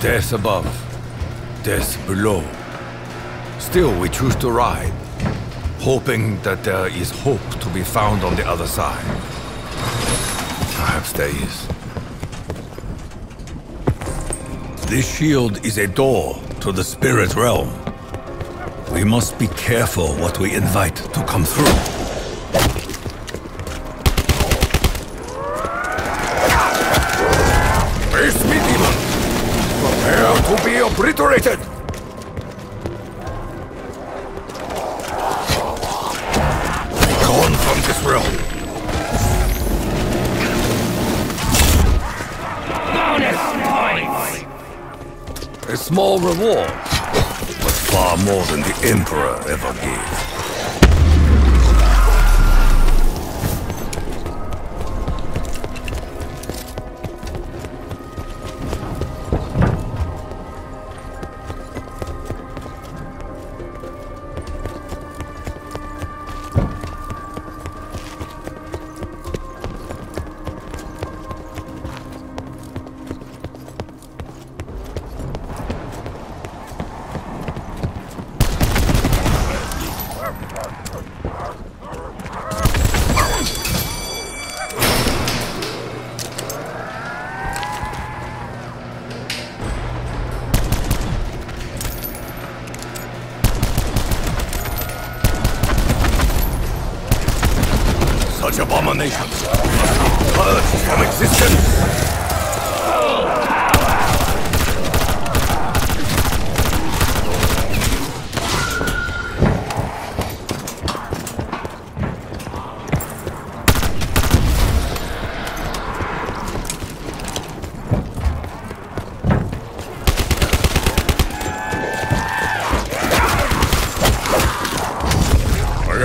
Death above, death below. Still, we choose to ride, hoping that there is hope to be found on the other side. Perhaps there is. This shield is a door to the spirit realm. We must be careful what we invite to come through. To be obliterated! Gone from this realm! Bonus points! A small reward, but far more than the Emperor ever gave. Such abominations purged from existence!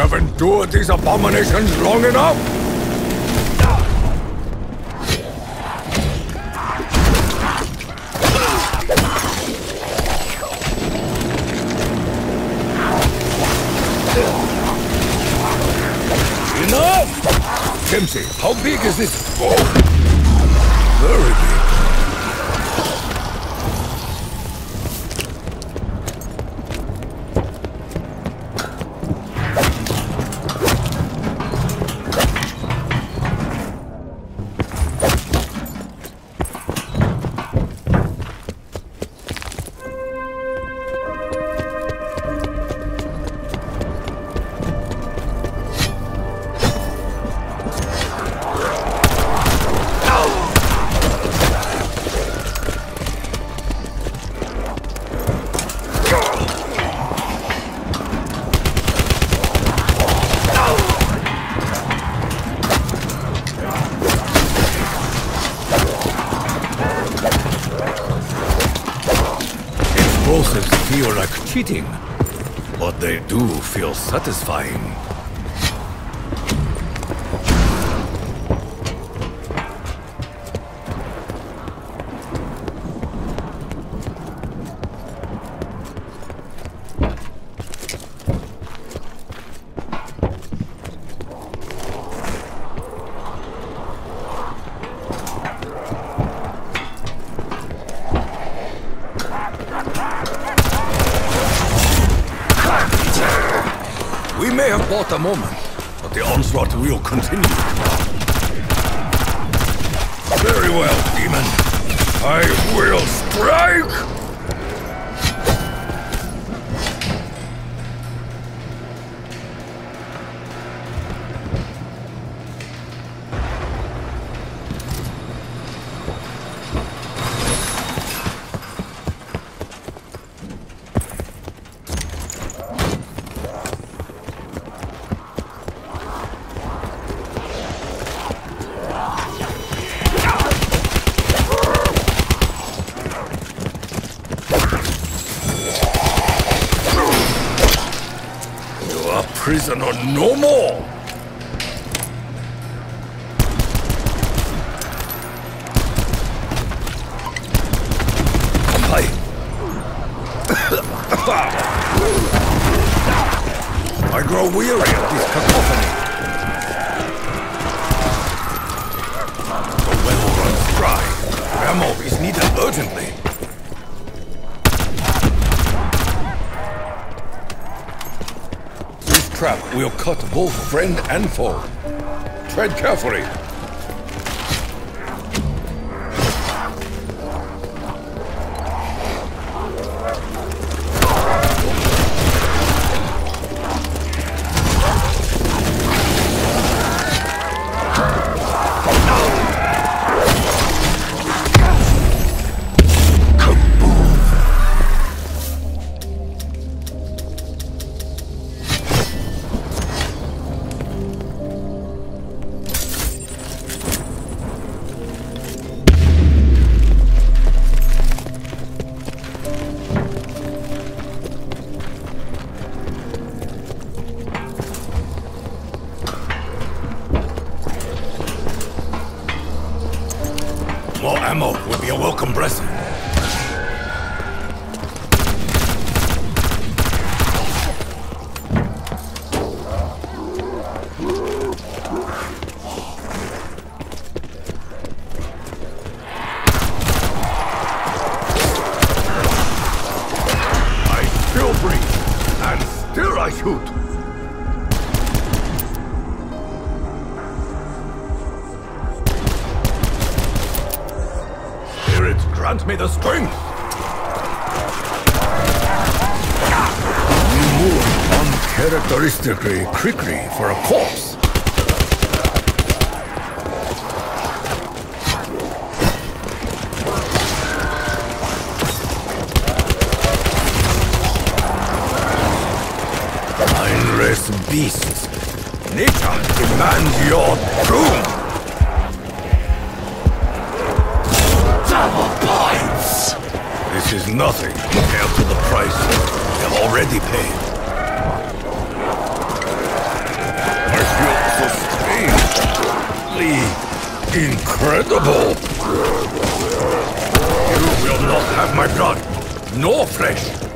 Have endured these abominations long enough! Enough! Dempsey, how big is this? Oh! Very big. Explosives feel like cheating, but they do feel satisfying. We may have bought a moment, but the onslaught will continue. Very well, demon. I will strike! Prisoner no more! I grow weary of this cacophony. The well runs dry. Ammo is needed urgently. Trap will cut both friend and foe. Tread carefully. Still I shoot. Spirit, grant me the strength! You move uncharacteristically quickly for a corpse. Beasts. Nature demands your doom! Double points! This is nothing compared to the price we have already paid. I feel so strangely incredible. You will not have my blood, nor flesh.